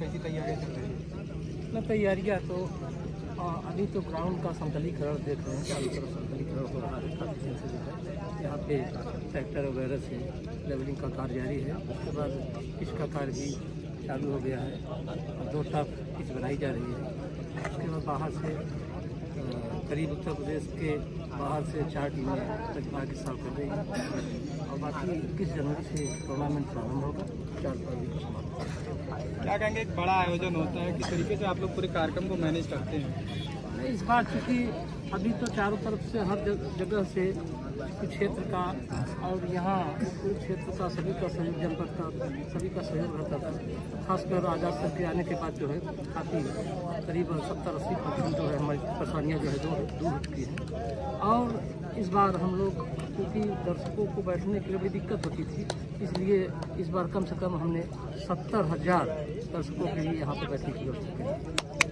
कैसी तैयारियाँ चल है? तैयारियाँ तो आ, अभी तो ग्राउंड का समतलीकरण देख रहे हैं चारों तरफ़ समतलीकरण हो रहा है। काफ़ी दिन से जो है यहाँ पे ट्रैक्टर वगैरह से लेवलिंग का कार्य जारी है। उसके बाद इसका कार्य भी चालू हो गया है। दो टफ पिच बनाई जा रही है। उसके बाद बाहर से करीब उत्तर प्रदेश के बाहर से चार टीमें प्रतिभा के साथ कर रही और बाकी इक्कीस जनवरी से टूर्नामेंट प्रारंभ होगा। चार फरवरी को समाप्त क्या कहेंगे एक बड़ा आयोजन होता है। किस तरीके से आप लोग पूरे कार्यक्रम को मैनेज करते हैं? इस बार चूँकि अभी तो चारों तरफ़ से हर जग- जगह से क्षेत्र का और यहाँ पूरे क्षेत्र का सभी का सहयोग जनपद का सभी का सहयोग रहता था। खासकर आज़ाद सर के आने के बाद जो है, काफ़ी करीब सत्तर अस्सी परसेंट जो है हमारी परेशानियाँ जो है दूर दूर चुकी हैं। और इस बार हम लोग, क्योंकि दर्शकों को बैठने के लिए बड़ी दिक्कत होती थी, इसलिए इस बार कम से कम हमने सत्तर हज़ार दर्शकों के लिए यहाँ पर बैठने की व्यवस्था की।